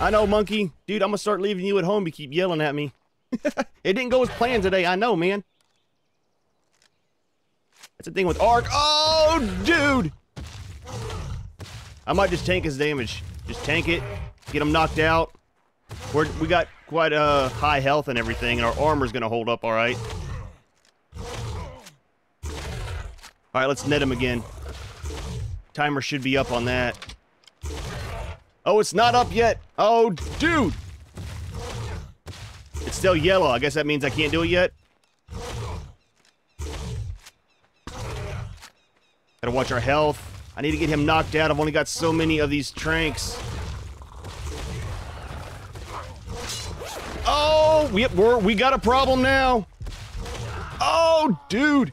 I know, monkey. Dude, I'm gonna start leaving you at home. You keep yelling at me. it didn't go as planned today. I know, man. That's the thing with Ark. Oh, dude! I might just tank his damage. Just tank it. Get him knocked out. We're, we got quite uh, high health and everything, and our armor's gonna hold up all right. All right, let's net him again. Timer should be up on that. Oh, it's not up yet. Oh, dude. It's still yellow. I guess that means I can't do it yet. Gotta watch our health. I need to get him knocked out. I've only got so many of these tranks. Oh, we, we're, we got a problem now. Oh, dude.